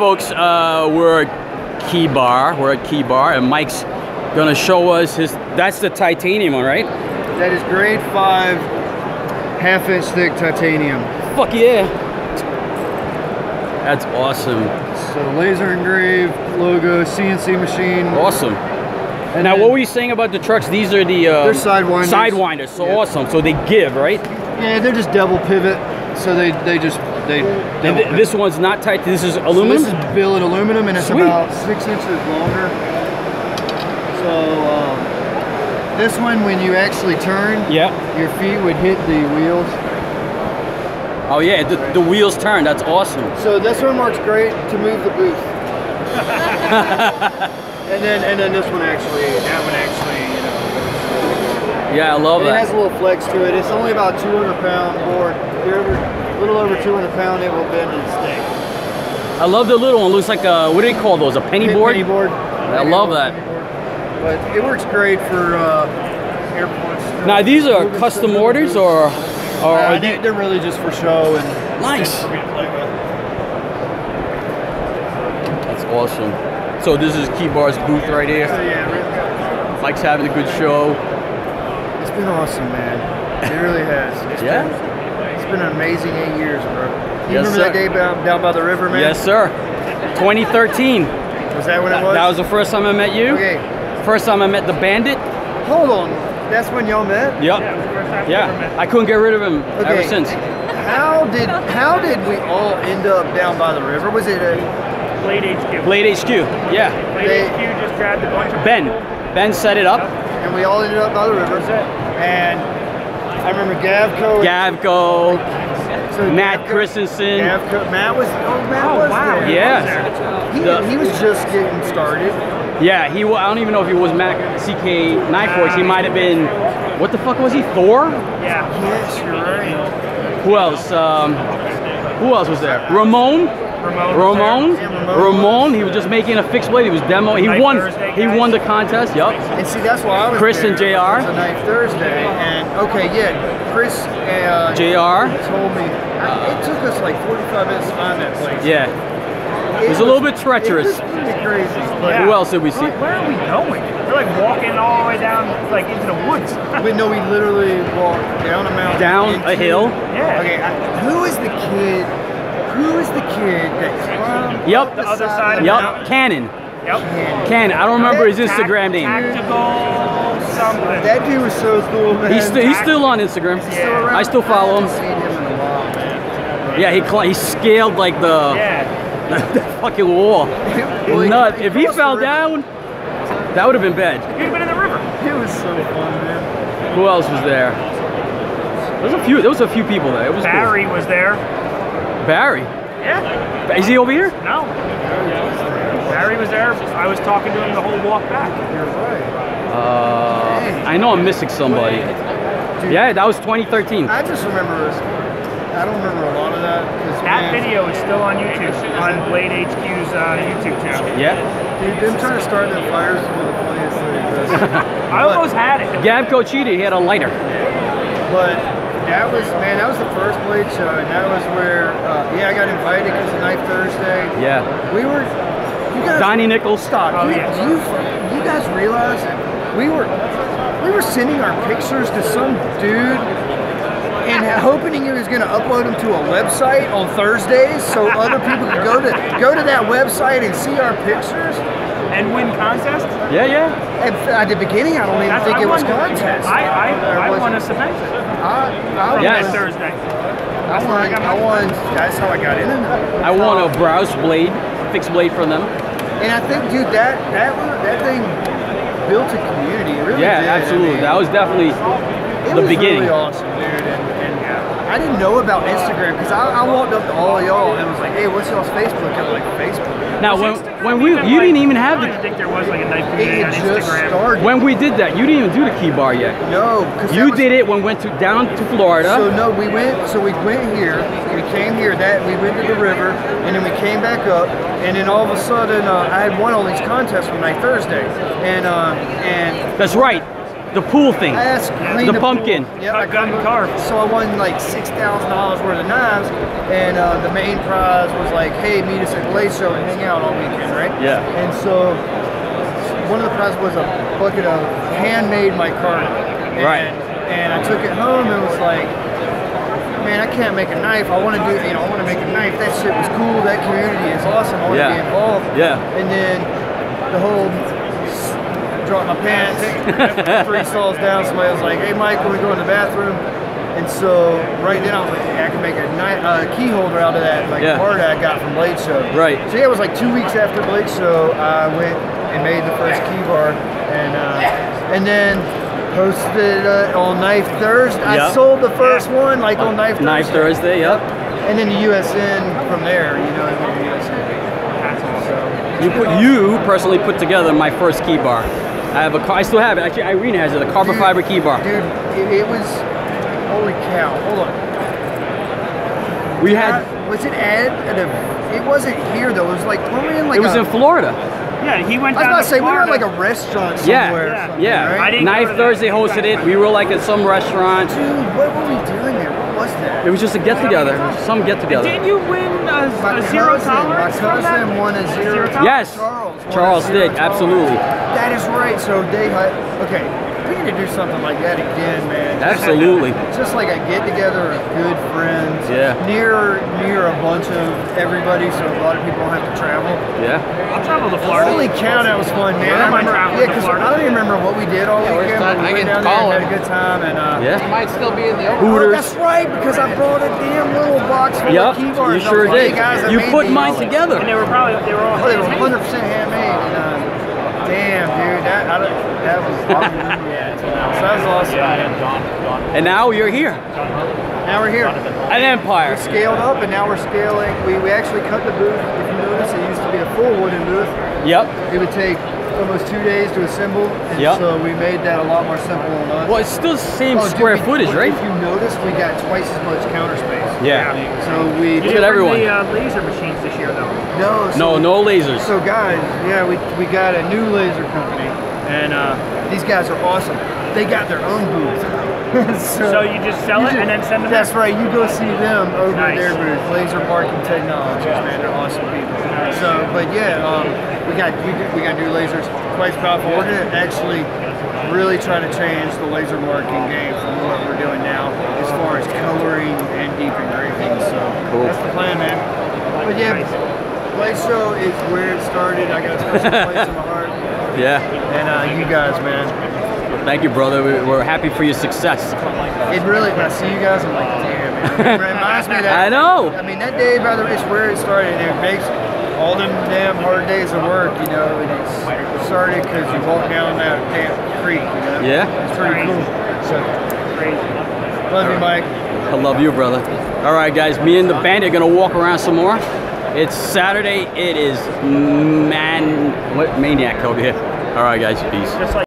folks, uh, we're at Key Bar. We're at Key Bar, and Mike's gonna show us his. That's the titanium one, right? That is grade five, half inch thick titanium. Fuck yeah! That's awesome. So laser engraved logo, CNC machine. Awesome. And now, then- what were you saying about the trucks? These are the uh, They're sidewinders. Sidewinders. So Yeah. awesome. So they give, right? Yeah, they're just double pivot. So they they just they. Th- this one's not tight. This is So aluminum. this is billet aluminum and it's Sweet. about six inches longer. So um, this one, when you actually turn, yeah. your feet would hit the wheels. Oh yeah. The, the wheels turn. That's awesome. So this one works great to move the booth. and then and then this one actually, that one actually, you know. Yeah, I love It that. has a little flex to it. It's only about 200 pound board. If you're over, a little over 200 pound, it will bend and stick. I love the little one. Looks like a what do they call those? A penny Pin- board. penny board. I love that. But it works great for uh, airports. Now these are custom orders or or Uh, are they, they're really just for show and nice? for me to play with. That's awesome. So this is Key Bar's booth right here. yeah, really, Mike's having a good show. it's been awesome, man. It really has. It's Yeah? Been, it's been an amazing eight years, bro. You Yes, remember sir. that day down, down by the river, man? Yes, sir. 2013. Was that when it was? That was the first time I met you. Okay, First time I met the Bandit. hold on. That's when y'all met. Yep. Yeah. I couldn't get rid of him ever since. How did how did we all end up down by the river? Was it a Blade HQ. Blade HQ. Yeah. Blade They- HQ just grabbed a bunch of Ben. Ben set it up. and we all ended up by the river? And I remember Gavko. Gavko. so Matt Gavko- Christensen. Gavko. Matt was. Oh, Matt Oh, was wow. there. Yeah. He, The- he was just getting started. Yeah, he. I don't even know if he was Matt CK Knife Force. He might have been. What the fuck was he? Thor? Yeah. Yes, you're right. Who else? Um, who else was there? Ramon. Ramon. Ramon. Ramon. Ramon. He was just making a fixed blade. He was demo. He won. He won the contest. Yup. And see, that's why I was Chris and. JR? It was a Knife Thursday, and okay, yeah, Chris uh, Jr. told me I, it took us like 45 minutes to find that place. Yeah. it was a little bit treacherous. It was crazy. But, Yeah. Who else did we see? like, where are we going? We're like walking all the way down, like into the woods. but no, we literally walked down a mountain. Down a hill. Yeah. Okay, I, who is the kid? Who is the kid that climbed Yup. up The other side of Yup. mountain. Cannon. Yep. Cannon. I don't remember his Instagram name. Tactical something. That dude was so cool, man. He's still, he's still on Instagram. He's still. I still follow I him. him in a while, man. Yeah, he cl- he scaled like the, yeah. the fucking wall. Well, Nut. If he fell down, that would have been bad. You'd have been in the river. It was so fun, man. Who else was there? There was a few. There was a few people there. It was cool. Barry was there. Barry. Yeah. Is he over here? No. Barry was there. I was talking to him the whole walk back. You're right. Uh, I know I'm missing somebody. Yeah, that was 2013. I just remember. I don't remember a lot of that. 'cause, That man, video is still on YouTube, on Blade HQ's uh, YouTube channel. Yeah. Dude, them trying to start them fires is one of the funniest things. I almost had it. Gavko cheated. He had a lighter. But that was, man, that was the first Blade show, and that was where, uh, yeah, I got invited because of Knife Thursday. Yeah. We were, you guys. Donnie Nichols. Stop. Oh, you, yeah. do you, you guys realize we were, we were sending our pictures to some dude and hoping he was going to upload them to a website on Thursdays so other people could go to go to that website and see our pictures. And win contest? Yeah, yeah. At, at the beginning, I don't even That's- think I it was won- contest. I, I, Or I won it? a Saventa I, I Yes. that won, Thursday. I won, I won, that's how I got in. I won a browse blade, fixed blade from them. And I think, dude, that, that, that thing built a community. It really Yeah, did. I absolutely. mean, That was definitely it the was beginning. really awesome, dude. And, and I didn't know about Instagram because I, I walked up to all of y'all and was like, hey, what's y'all's Facebook? I was like, Facebook. Now, when when we you didn't even have I the didn't think there was like a knife It on just Instagram. started. when we did that, you didn't even do the key bar yet. no, because You did it when we went to down to Florida. So no, we went. So we went here. We came here. That we went to the river, and then we came back up. And then all of a sudden, uh, I had won all these contests from Knife Thursday, and uh, and That's right. The pool thing. I asked clean the the pumpkin. Pool. Yep, I gun, come- carve. So I won like six thousand dollars worth of knives, and uh, the main prize was like, hey, meet us at Blade Show and hang out all weekend, right? Yeah. And so one of the prizes was a bucket of handmade micarta. And, Right. And I took it home and was like, man, I can't make a knife. I want to do, you know, I want to make a knife. That shit was cool. That community is awesome. I want to Yeah. be involved. Yeah. And then the whole dropped my pants. Three stalls down, somebody was like, "Hey, Mike, can we go in the bathroom?" And so right then I was like, "Hey, I can make a knife, uh, key holder out of that, like Yeah. card I got from Blade Show." Right. So yeah, it was like two weeks after Blade Show, I went and made the first key bar, and uh, and then posted uh, on Knife Thursday. I sold the first one like on Knife Thursday. Knife Thursday. Yep. And then the USN from there, you know, I mean, the USN. That's awesome. You put you personally put together my first key bar. I have a car. I still have it. Actually, Irene has it. A carbon Dude, fiber key bar. Dude, it, it was, holy cow, hold on. We had. was it at, at a, it wasn't here though, it was like, were we in like It was a, in Florida. Yeah, he went I was down about to to say, we were at like a restaurant Yeah, somewhere. or yeah, something, Yeah. right? I didn't go Knife. Thursday hosted it. We were like at some restaurant. Dude, what were we doing there? What was that? It was just a get together. Some get together. Didn't you win a, a zero cousin, tolerance My from that? cousin won a zero Zero tolerance. Yes. Charles. won Charles zero did, absolutely. That is right. So they had, okay, we need to do something like that again, man. Absolutely. Just like a get together of good friends. Yeah. Near near a bunch of everybody, so a lot of people don't have to travel. Yeah. I'll travel to Florida. Holy cow, that was fun, man. I don't mind remember, traveling yeah, to 'cause Florida. I don't even remember what we did all where's weekend. Todd? but we I went can down there call and had a good time, and uh, Yeah. might still be in the open. Oh, that's right, because I brought a damn little box full Yep. of key bars. You sure I was like, did. "Hey, guys, You put these." mine together. And they were probably they were all Oh, they were 100 percent handmade. And, uh, damn, dude, that I, don't- that was awesome. yeah, so that was awesome. man. And now you're here. Now we're here. An empire. We scaled up, and now we're scaling. We, we actually cut the booth. If you notice, it used to be a full wooden booth. Yep. It would take almost two days to assemble, and Yep. so we made that a lot more simple on us. Well, it's still the same Oh, square we- footage, right? If you notice, we got twice as much counter space. Yeah. So we You Look at didn't everyone. the uh, laser machines this year though. no, so No, no lasers. So guys, yeah, we, we got a new laser company, and uh, these guys are awesome. They got their own booth. So you just sell it and then send them That's back? right. You go see them over at Nice. their booth, Laser Marking Technologies. Man, they're awesome people. So, but yeah, um, we got we, we got new lasers. Quite powerful. We're gonna actually really try to change the laser marking game from what we're doing now, as far as coloring and deep engraving. So Cool. that's the plan, man. But yeah. Blade Show is where it started. I got a special place in my heart. Yeah. And uh, you guys, man. Thank you, brother. We- We're happy for your success. It really, when I see you guys, I'm like, damn, man. It reminds me that. I know. I mean, that day, by the way, it's where it started. And it makes all them damn hard days of work, you know, and it started because you walk down that damn creek, you know? Yeah. It's pretty cool. So, Crazy. love you, Mike. I love you, brother. All right, guys. Me and the band are gonna walk around some more. It's Saturday. It is man, what maniac over here. All right, guys. Peace.